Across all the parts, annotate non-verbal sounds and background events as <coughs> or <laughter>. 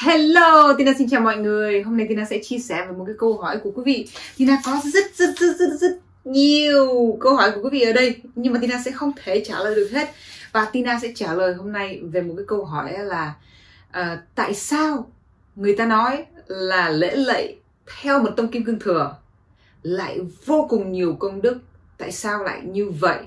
Hello, Tina xin chào mọi người. Hôm nay Tina sẽ chia sẻ về một cái câu hỏi của quý vị. Tina có rất rất rất rất rất nhiều câu hỏi của quý vị ở đây, nhưng mà Tina sẽ không thể trả lời được hết. Và Tina sẽ trả lời hôm nay về một cái câu hỏi là uh, tại sao người ta nói là lễ lạy theo một tông kim cương thừa lại vô cùng nhiều công đức. Tại sao lại như vậy?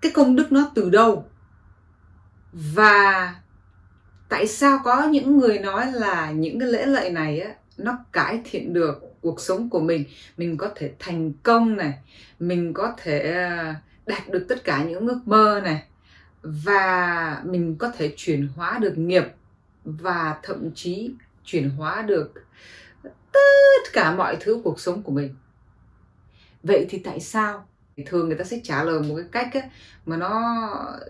Cái công đức nó từ đâu? Và tại sao có những người nói là những cái lễ lệ này á nó cải thiện được cuộc sống của mình? Mình có thể thành công này mình có thể à, đạt được tất cả những ước mơ này và mình có thể chuyển hóa được nghiệp và thậm chí chuyển hóa được tất cả mọi thứ cuộc sống của mình. Vậy thì tại sao? Thường người ta sẽ trả lời một cái cách ấy, mà nó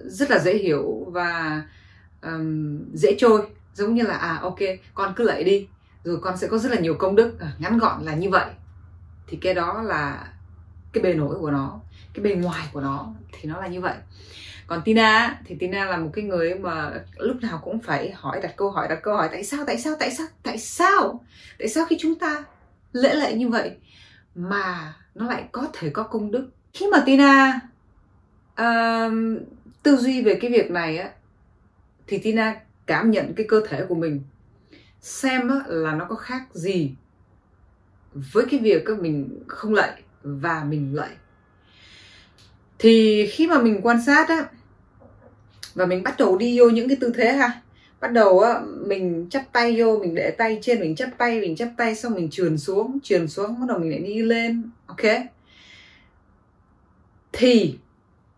rất là dễ hiểu và um, dễ trôi. Giống như là à ok con cứ lạy đi. Rồi con sẽ có rất là nhiều công đức. À, ngắn gọn là như vậy. Thì cái đó là cái bề nổi của nó cái bề ngoài của nó thì nó là như vậy. Còn Tina thì Tina là một cái người mà lúc nào cũng phải hỏi đặt câu hỏi đặt câu hỏi tại sao tại sao tại sao tại sao? Tại sao khi chúng ta lễ lệ như vậy mà nó lại có thể có công đức? Khi mà Tina uh, tư duy về cái việc này á thì Tina cảm nhận cái cơ thể của mình. Xem là nó có khác gì với cái việc mình không lạy và mình lạy. Thì khi mà mình quan sát á, và mình bắt đầu đi vô những cái tư thế ha, bắt đầu á, mình chắp tay vô, mình để tay trên, mình chắp tay, mình chắp tay, xong mình trườn xuống trườn xuống, bắt đầu mình lại đi lên, ok? Thì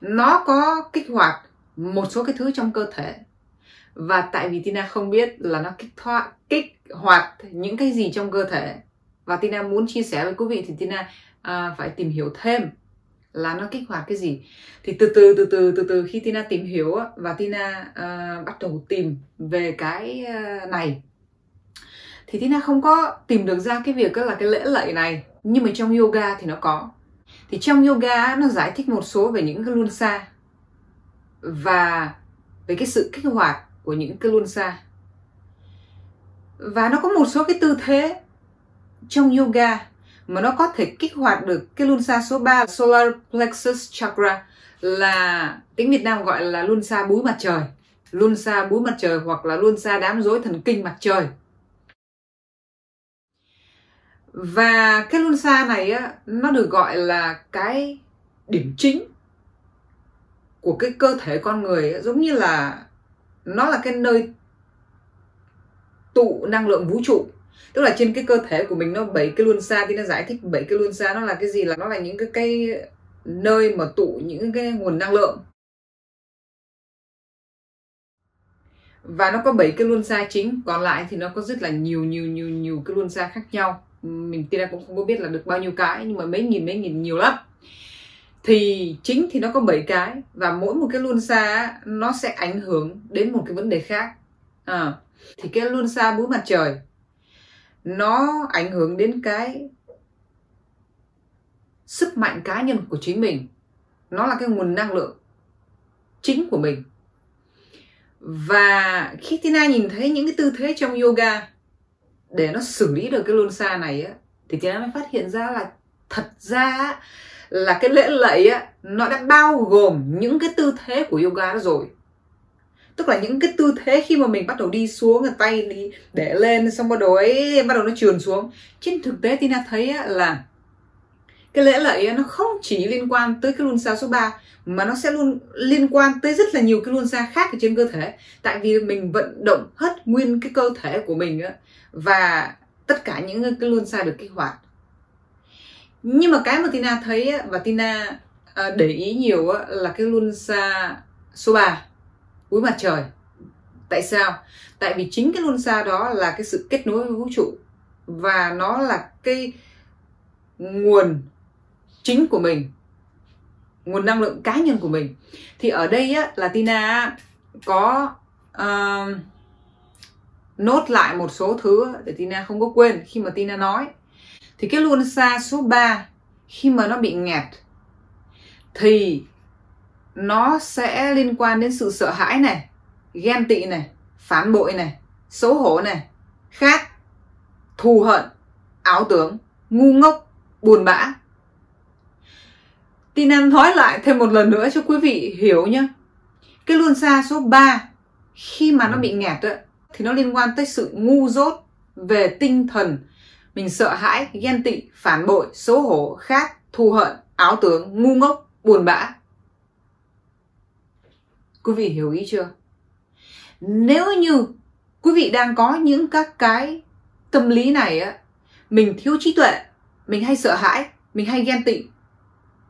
nó có kích hoạt một số cái thứ trong cơ thể và tại vì Tina không biết là nó kích thoát kích hoạt những cái gì trong cơ thể. Và Tina muốn chia sẻ với quý vị thì Tina uh, phải tìm hiểu thêm là nó kích hoạt cái gì. Thì từ từ từ từ từ từ khi Tina tìm hiểu và Tina uh, bắt đầu tìm về cái uh, này thì Tina không có tìm được ra cái việc là cái lễ lạy này. Nhưng mà trong yoga thì nó có. Thì trong yoga nó giải thích một số về những cái luân xa và về cái sự kích hoạt của những cái luân xa. Và nó có một số cái tư thế trong yoga mà nó có thể kích hoạt được cái luân xa số 3 solar plexus chakra, là tiếng Việt Nam gọi là luân xa búi mặt trời. Luân xa búi mặt trời hoặc là luân xa đám rối thần kinh mặt trời. Và cái luân xa này á, nó được gọi là cái điểm chính của cái cơ thể con người giống như là nó là cái nơi tụ năng lượng vũ trụ. Tức là trên cái cơ thể của mình nó bảy cái luân xa thì nó giải thích bảy cái luân xa. Nó là cái gì? Là nó là những cái cái nơi mà tụ những cái nguồn năng lượng. Và nó có bảy cái luân xa chính. Còn lại thì nó có rất là nhiều nhiều nhiều nhiều cái luân xa khác nhau. Mình tina cũng không có biết là được bao nhiêu cái, nhưng mà mấy nghìn mấy nghìn nhiều lắm thì chính thì nó có 7 cái và mỗi một cái luân xa nó sẽ ảnh hưởng đến một cái vấn đề khác. À, thì cái luân xa búa mặt trời nó ảnh hưởng đến cái sức mạnh cá nhân của chính mình. Nó là cái nguồn năng lượng chính của mình. Và khi Tina nhìn thấy những cái tư thế trong yoga để nó xử lý được cái luân xa này á thì Tina mới phát hiện ra là thật ra là cái lễ lạy á nó đã bao gồm những cái tư thế của yoga đó rồi. Tức là những cái tư thế khi mà mình bắt đầu đi xuống tay đi để lên xong bắt đầu ấy bắt đầu nó trườn xuống. Trên thực tế Tina thấy á, là cái lễ lạy nó không chỉ liên quan tới cái luân xa số 3 mà nó sẽ luôn liên quan tới rất là nhiều cái luân xa khác ở trên cơ thể. Tại vì mình vận động hết nguyên cái cơ thể của mình á và tất cả những cái luân xa được kích hoạt nhưng mà cái mà Tina thấy và Tina à, để ý nhiều là cái luân xa số 3 cuối mặt trời. Tại sao? Tại vì chính cái luân xa đó là cái sự kết nối với vũ trụ và nó là cái nguồn chính của mình nguồn năng lượng cá nhân của mình. Thì ở đây á, là Tina có uh, nốt lại một số thứ để Tina không có quên khi mà Tina nói thì cái luân xa số 3 khi mà nó bị nghẹt thì nó sẽ liên quan đến sự sợ hãi này ghen tị này phản bội này xấu hổ này khác thù hận ảo tưởng ngu ngốc buồn bã. Tin An nói lại thêm một lần nữa cho quý vị hiểu nhé cái luân xa số 3 khi mà nó bị nghẹt ấy, thì nó liên quan tới sự ngu dốt về tinh thần mình sợ hãi ghen tị phản bội xấu hổ khát, thù hận áo tưởng ngu ngốc buồn bã. Quý vị hiểu ý chưa? Nếu như quý vị đang có những các cái tâm lý này á mình thiếu trí tuệ mình hay sợ hãi mình hay ghen tị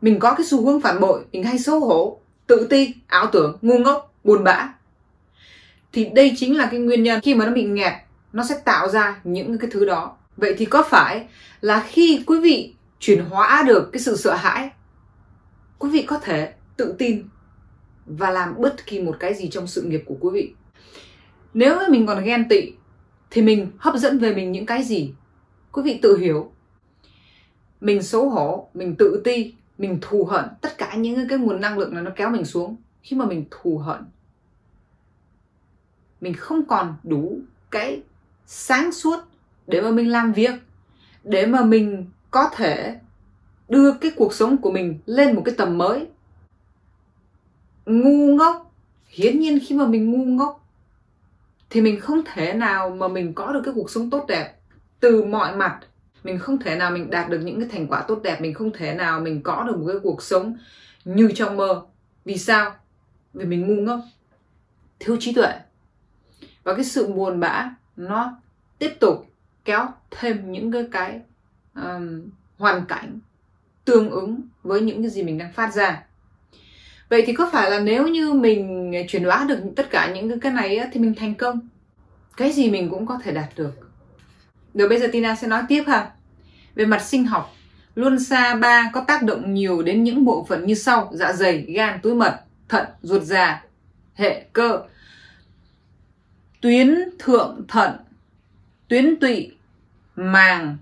mình có cái xu hướng phản bội mình hay xấu hổ tự ti ảo tưởng ngu ngốc buồn bã thì đây chính là cái nguyên nhân khi mà nó bị nghẹt nó sẽ tạo ra những cái thứ đó vậy thì có phải là khi quý vị chuyển hóa được cái sự sợ hãi, quý vị có thể tự tin và làm bất kỳ một cái gì trong sự nghiệp của quý vị? Nếu mình còn ghen tị, thì mình hấp dẫn về mình những cái gì? Quý vị tự hiểu. Mình xấu hổ, mình tự ti, mình thù hận tất cả những cái nguồn năng lượng này nó kéo mình xuống. Khi mà mình thù hận, mình không còn đủ cái sáng suốt để mà mình làm việc, để mà mình có thể đưa cái cuộc sống của mình lên một cái tầm mới. Ngu ngốc, hiển nhiên khi mà mình ngu ngốc, thì mình không thể nào mà mình có được cái cuộc sống tốt đẹp. Từ mọi mặt, mình không thể nào mình đạt được những cái thành quả tốt đẹp, mình không thể nào mình có được một cái cuộc sống như trong mơ. Vì sao? Vì mình ngu ngốc. Thiếu trí tuệ. Và cái sự buồn bã nó tiếp tục kéo thêm những cái cái um, hoàn cảnh tương ứng với những cái gì mình đang phát ra. Vậy thì có phải là nếu như mình chuyển hóa được tất cả những cái này thì mình thành công? Cái gì mình cũng có thể đạt được. Rồi bây giờ Tina sẽ nói tiếp ha. Về mặt sinh học luân xa ba có tác động nhiều đến những bộ phận như sau dạ dày gan túi mật thận ruột già hệ cơ tuyến thượng thận tuyến tụy màng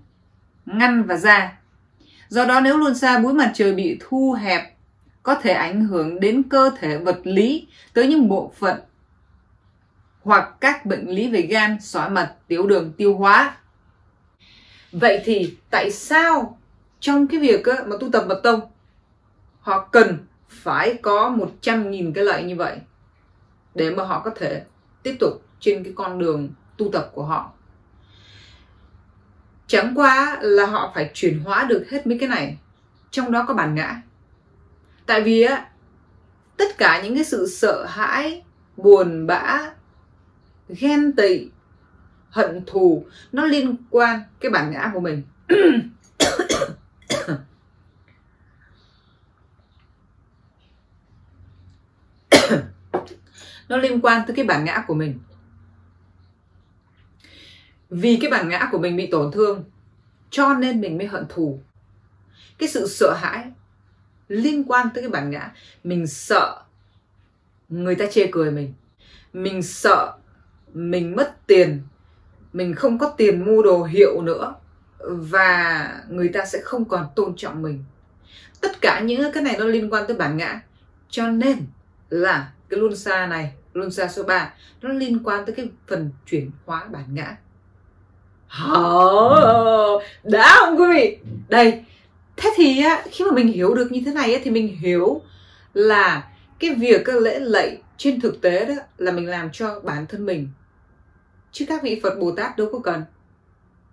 ngăn và da do đó nếu luôn xa mũi mặt trời bị thu hẹp có thể ảnh hưởng đến cơ thể vật lý tới những bộ phận hoặc các bệnh lý về gan, sỏi mật, tiểu đường, tiêu hóa. Vậy thì tại sao trong cái việc mà tu tập mật tông họ cần phải có 100.000 cái lợi như vậy để mà họ có thể tiếp tục trên cái con đường tu tập của họ. Chẳng qua là họ phải chuyển hóa được hết mấy cái này, trong đó có bản ngã. Tại vì á tất cả những cái sự sợ hãi buồn bã ghen tị hận thù nó liên quan cái bản ngã của mình. <coughs> Nó liên quan tới cái bản ngã của mình vì cái bản ngã của mình bị tổn thương, cho nên mình mới hận thù. Cái sự sợ hãi liên quan tới cái bản ngã, mình sợ người ta chê cười mình. Mình sợ mình mất tiền, mình không có tiền mua đồ hiệu nữa, và người ta sẽ không còn tôn trọng mình. Tất cả những cái này nó liên quan tới bản ngã. Cho nên là cái luân xa này, luân xa số 3 nó liên quan tới cái phần chuyển hóa bản ngã oh, đã không quý vị? Đây thế thì khi mà mình hiểu được như thế này thì mình hiểu là cái việc lễ lạy trên thực tế đó là mình làm cho bản thân mình. Chứ các vị phật bồ tát đâu có cần.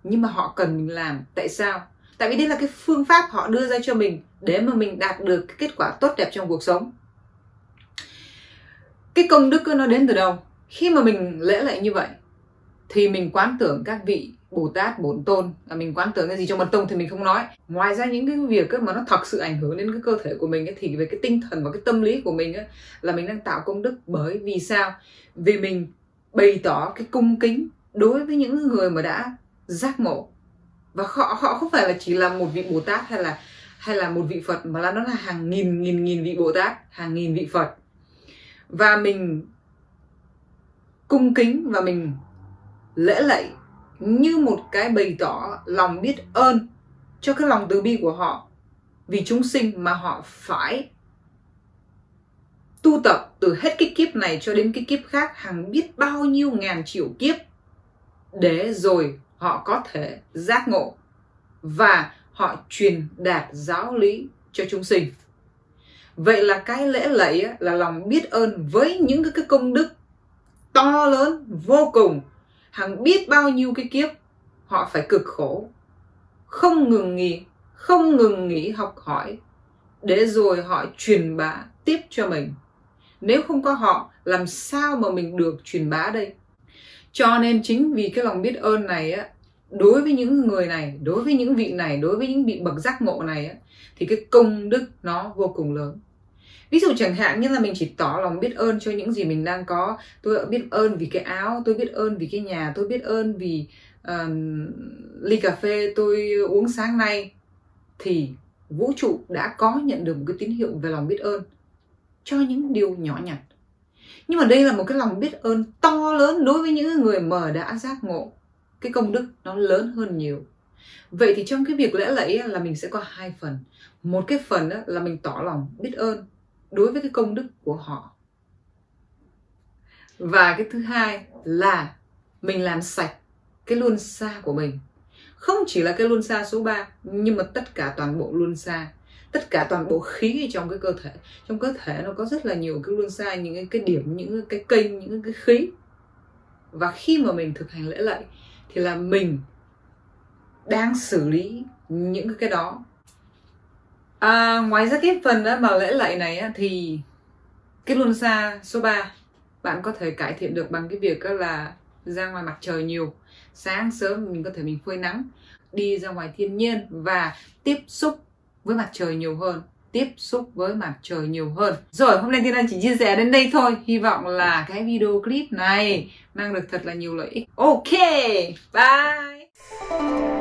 Nhưng mà họ cần mình làm. Tại sao? Tại vì đây là cái phương pháp họ đưa ra cho mình để mà mình đạt được cái kết quả tốt đẹp trong cuộc sống. Cái công đức nó đến từ đâu? Khi mà mình lễ lạy như vậy thì mình quán tưởng các vị Bồ Tát Bổn Tôn là mình quán tưởng cái gì trong mật tông thì mình không nói. Ngoài ra những cái việc ấy, mà nó thật sự ảnh hưởng đến cái cơ thể của mình ấy, thì về cái tinh thần và cái tâm lý của mình ấy, là mình đang tạo công đức bởi vì sao? Vì mình bày tỏ cái cung kính đối với những người mà đã giác ngộ. Và họ họ không phải là chỉ là một vị Bồ Tát hay là hay là một vị Phật mà là nó là hàng nghìn nghìn nghìn vị Bồ Tát hàng nghìn vị Phật. Và mình cung kính và mình lễ lạy như một cái bày tỏ lòng biết ơn cho cái lòng từ bi của họ. Vì chúng sinh mà họ phải tu tập từ hết cái kiếp này cho đến cái kiếp khác hàng biết bao nhiêu ngàn triệu kiếp để rồi họ có thể giác ngộ và họ truyền đạt giáo lý cho chúng sinh. Vậy là cái lễ lạy là lòng biết ơn với những cái công đức to lớn, vô cùng hàng biết bao nhiêu cái kiếp họ phải cực khổ. Không ngừng nghỉ không ngừng nghỉ học hỏi để rồi họ truyền bá tiếp cho mình. Nếu không có họ làm sao mà mình được truyền bá đây? Cho nên chính vì cái lòng biết ơn này á đối với những người này đối với những vị này đối với những vị bậc giác ngộ này á, thì cái công đức nó vô cùng lớn ví dụ chẳng hạn như là mình chỉ tỏ lòng biết ơn cho những gì mình đang có. Tôi biết ơn vì cái áo tôi biết ơn vì cái nhà tôi biết ơn vì um, ly cà phê tôi uống sáng nay. Thì vũ trụ đã có nhận được một cái tín hiệu về lòng biết ơn cho những điều nhỏ nhặt. Nhưng mà đây là một cái lòng biết ơn to lớn đối với những người mà đã giác ngộ. Cái công đức nó lớn hơn nhiều. Vậy thì trong cái việc lễ lẫy là mình sẽ có hai phần. Một cái phần là mình tỏ lòng biết ơn đối với cái công đức của họ. Và cái thứ hai là mình làm sạch cái luân xa của mình. Không chỉ là cái luân xa số 3 nhưng mà tất cả toàn bộ luân xa tất cả toàn bộ khí trong cái cơ thể. Trong cơ thể nó có rất là nhiều cái luân xa những cái, cái điểm những cái kênh những cái khí. Và khi mà mình thực hành lễ lạy thì là mình đang xử lý những cái đó à, ngoài ra cái phần đó mà lễ lạy này á, thì kết luân xa số 3 bạn có thể cải thiện được bằng cái việc là ra ngoài mặt trời nhiều. Sáng sớm mình có thể mình phơi nắng đi ra ngoài thiên nhiên và tiếp xúc với mặt trời nhiều hơn tiếp xúc với mặt trời nhiều hơn. Rồi hôm nay Tina chỉ chia sẻ đến đây thôi. Hy vọng là cái video clip này mang được thật là nhiều lợi ích. Ok bye!